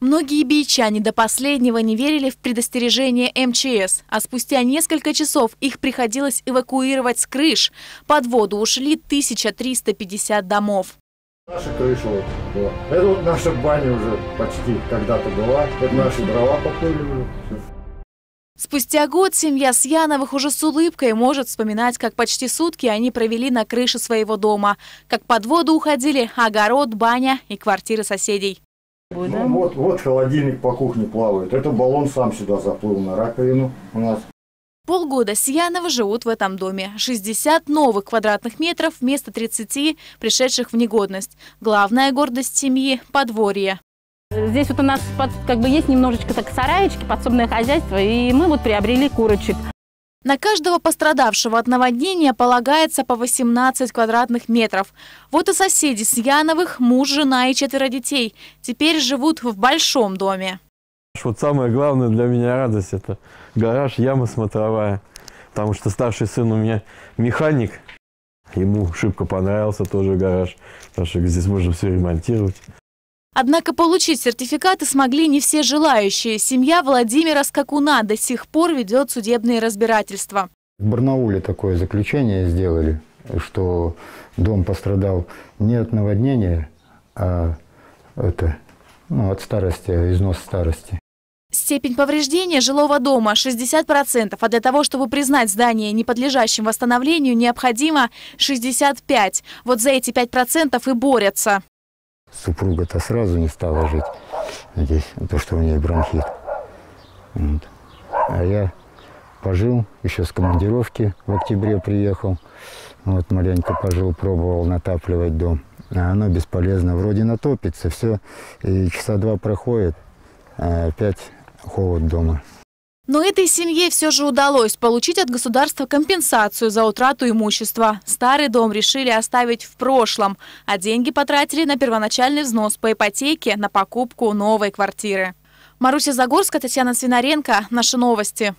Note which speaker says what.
Speaker 1: Многие бичане до последнего не верили в предостережение МЧС, а спустя несколько часов их приходилось эвакуировать с крыш. Под воду ушли 1350 домов.
Speaker 2: Наша крыша вот была. Это вот наша баня уже почти когда-то была. Это наши дрова поплыли уже.
Speaker 1: Спустя год семья Сьяновых уже с улыбкой может вспоминать, как почти сутки они провели на крыше своего дома, как под воду уходили огород, баня и квартиры соседей.
Speaker 2: Ну, вот, вот холодильник по кухне плавает. Это баллон сам сюда заплыл на раковину у нас.
Speaker 1: Полгода Сияновы живут в этом доме. 60 новых квадратных метров вместо 30, пришедших в негодность. Главная гордость семьи – подворье.
Speaker 3: Здесь вот у нас под, как бы есть немножечко так сараечки, подсобное хозяйство, и мы вот приобрели курочек.
Speaker 1: На каждого пострадавшего от наводнения полагается по 18 квадратных метров. Вот и соседи с Яновых, муж, жена и четверо детей, теперь живут в большом доме.
Speaker 4: Вот самое главное для меня радость – это гараж, яма смотровая. Потому что старший сын у меня механик, ему шибко понравился тоже гараж, потому что здесь можно все ремонтировать.
Speaker 1: Однако получить сертификаты смогли не все желающие. Семья Владимира Скакуна до сих пор ведет судебные разбирательства.
Speaker 5: В Барнауле такое заключение сделали, что дом пострадал не от наводнения, а это, ну, от старости, износ старости.
Speaker 1: Степень повреждения жилого дома 60%, а для того, чтобы признать здание не подлежащим восстановлению, необходимо 65%. Вот за эти 5% и борются.
Speaker 5: Супруга-то сразу не стала жить здесь, то, что у нее бронхит. Вот. А я пожил, еще с командировки в октябре приехал. Вот маленько пожил, пробовал натапливать дом. А оно бесполезно. Вроде натопится, все, и часа два проходит, а опять холод дома.
Speaker 1: Но этой семье все же удалось получить от государства компенсацию за утрату имущества. Старый дом решили оставить в прошлом, а деньги потратили на первоначальный взнос по ипотеке на покупку новой квартиры. Маруся Загорская, Татьяна Свинаренко. Наши новости.